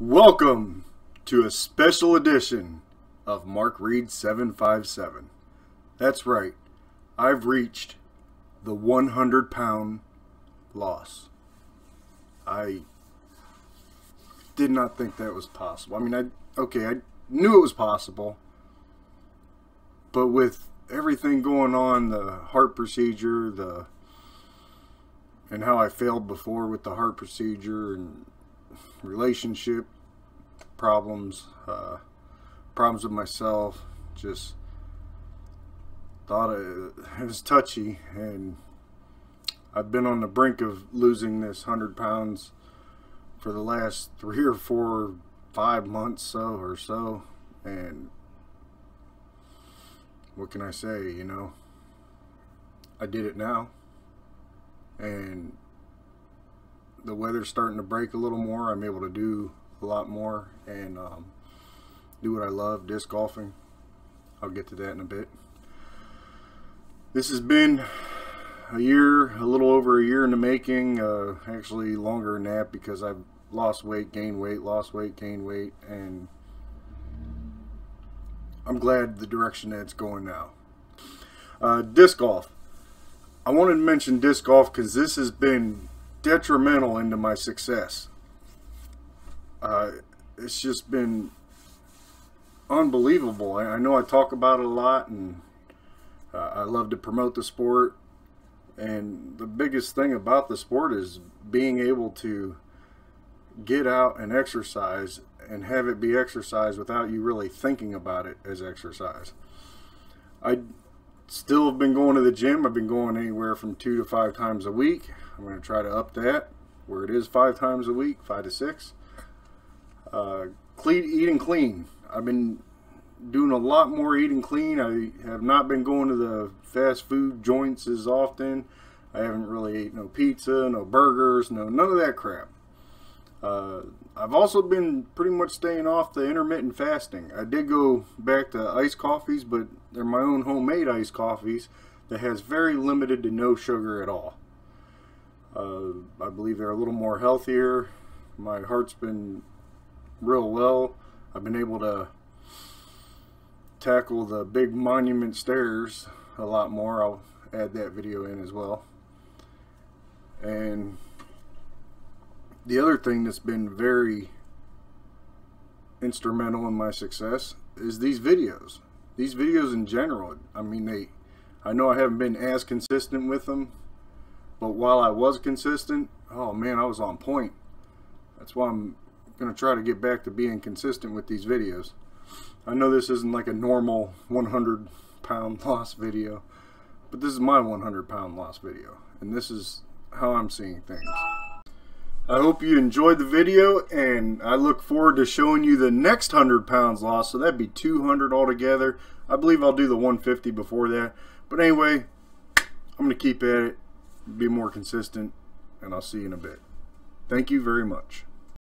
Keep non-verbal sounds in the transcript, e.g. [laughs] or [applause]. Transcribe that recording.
Welcome to a special edition of Mark Reed 757. That's right, I've reached the 100 pound loss. I did not think that was possible. I mean, I okay, I knew it was possible, but with everything going on, the heart procedure, the and how I failed before with the heart procedure and relationship problems, uh, problems with myself, just thought it, it was touchy and I've been on the brink of losing this 100 pounds for the last three or four, five months so or so and what can I say, you know? I did it now and the weather's starting to break a little more. I'm able to do a lot more and um, do what I love, disc golfing. I'll get to that in a bit. This has been a year, a little over a year in the making. Uh, actually longer than that because I've lost weight, gained weight, lost weight, gained weight, and I'm glad the direction that it's going now. Uh, disc golf. I wanted to mention disc golf because this has been detrimental into my success. Uh, it's just been unbelievable. I, I, know I talk about it a lot and uh, I love to promote the sport. And the biggest thing about the sport is being able to get out and exercise and have it be exercise without you really thinking about it as exercise. I still have been going to the gym. I've been going anywhere from two to five times a week. I'm going to try to up that where it is five times a week, five to six. Uh, clean, eating clean. I've been doing a lot more eating clean. I have not been going to the fast food joints as often. I haven't really ate no pizza, no burgers, no none of that crap. Uh, I've also been pretty much staying off the intermittent fasting. I did go back to iced coffees, but they're my own homemade iced coffees that has very limited to no sugar at all. Uh, I believe they're a little more healthier. My heart's been real well. I've been able to tackle the big monument stairs a lot more. I'll add that video in as well. And the other thing that's been very instrumental in my success is these videos. These videos in general, I mean, they, I know I haven't been as consistent with them, but while I was consistent, oh man, I was on point. That's why I'm going to try to get back to being consistent with these videos. I know this isn't like a normal 100 pound [laughs] loss video, but this is my 100 pound loss video, and this is how I'm seeing things. I hope you enjoyed the video and I look forward to showing you the next 100 pounds lost. So that'd be 200 altogether. I believe I'll do the 150 before that. But anyway, I'm going to keep at it, be more consistent, and I'll see you in a bit. Thank you very much.